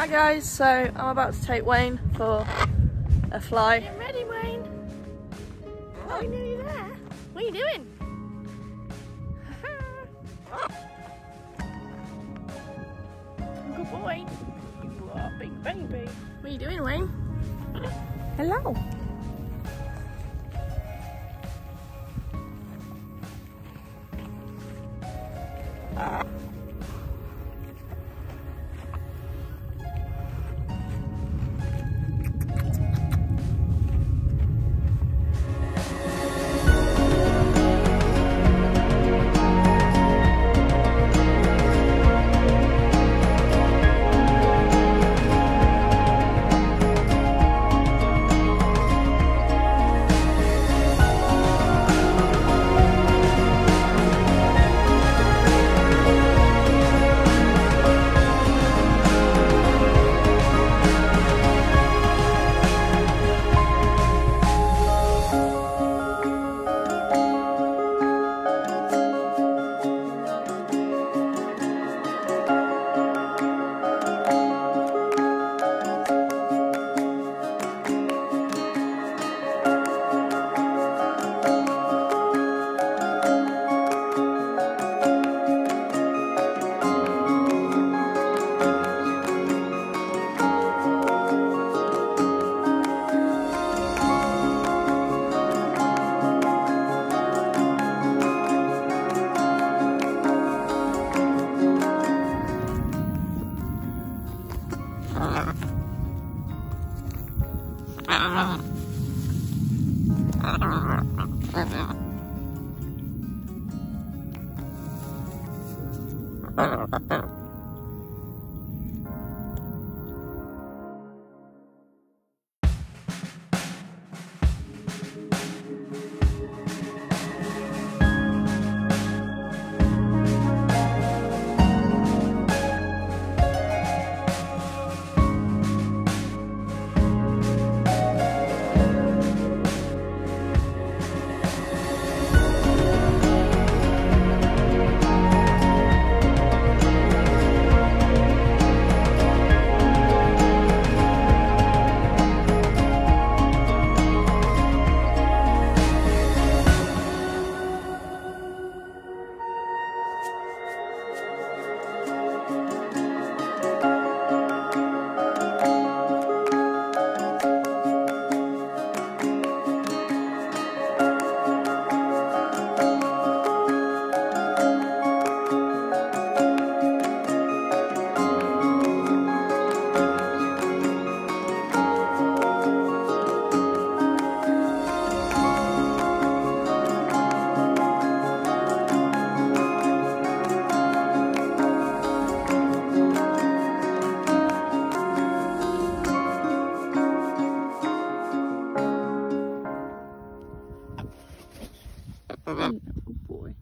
Hi guys, so I'm about to take Wayne for a fly. Get ready, Wayne. Oh, you there. What are you doing? Good boy. You are a big baby. What are you doing, Wayne? Hello. Ah. I don't know. Oh, Boy.